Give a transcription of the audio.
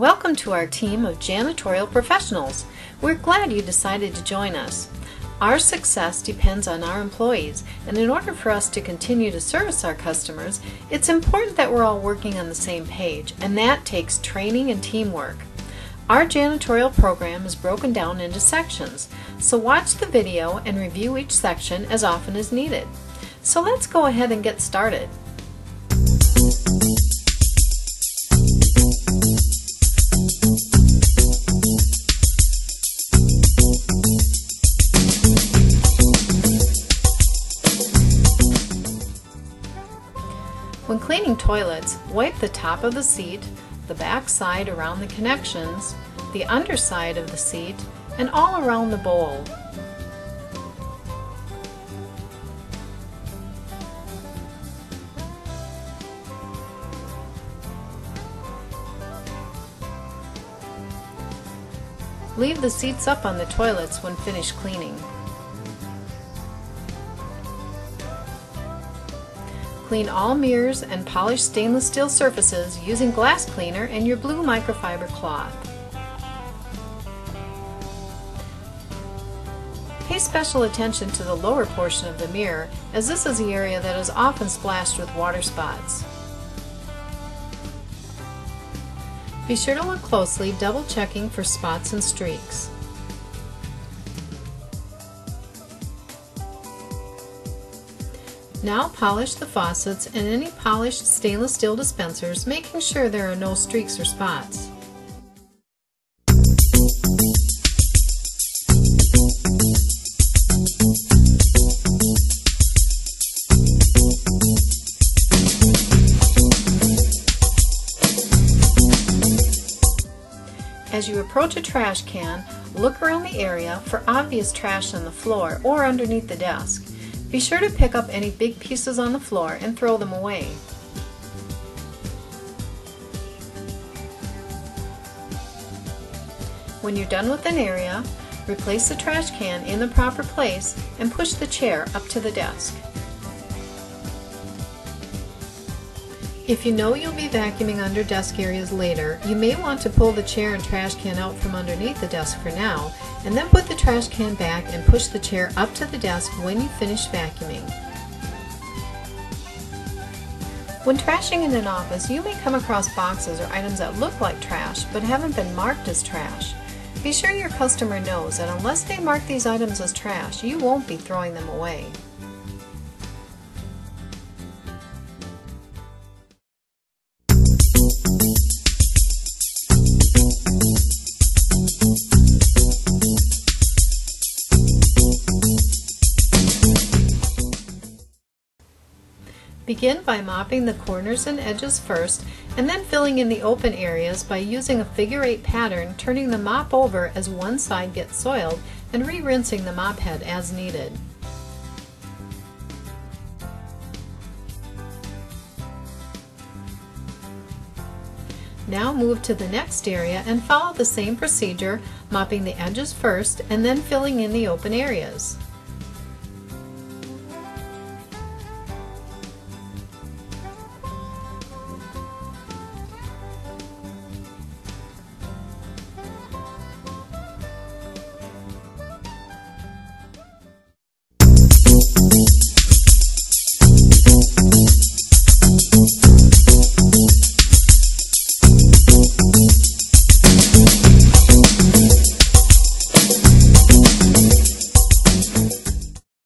Welcome to our team of janitorial professionals. We're glad you decided to join us. Our success depends on our employees, and in order for us to continue to service our customers, it's important that we're all working on the same page, and that takes training and teamwork. Our janitorial program is broken down into sections, so watch the video and review each section as often as needed. So let's go ahead and get started. Cleaning toilets, wipe the top of the seat, the back side around the connections, the underside of the seat, and all around the bowl. Leave the seats up on the toilets when finished cleaning. Clean all mirrors and polish stainless steel surfaces using glass cleaner and your blue microfiber cloth. Pay special attention to the lower portion of the mirror as this is the area that is often splashed with water spots. Be sure to look closely, double checking for spots and streaks. Now polish the faucets and any polished stainless steel dispensers, making sure there are no streaks or spots. As you approach a trash can, look around the area for obvious trash on the floor or underneath the desk. Be sure to pick up any big pieces on the floor and throw them away. When you're done with an area, replace the trash can in the proper place and push the chair up to the desk. If you know you'll be vacuuming under desk areas later, you may want to pull the chair and trash can out from underneath the desk for now, and then put the trash can back and push the chair up to the desk when you finish vacuuming. When trashing in an office, you may come across boxes or items that look like trash but haven't been marked as trash. Be sure your customer knows that unless they mark these items as trash, you won't be throwing them away. Begin by mopping the corners and edges first and then filling in the open areas by using a figure eight pattern, turning the mop over as one side gets soiled and re-rinsing the mop head as needed. Now move to the next area and follow the same procedure, mopping the edges first and then filling in the open areas.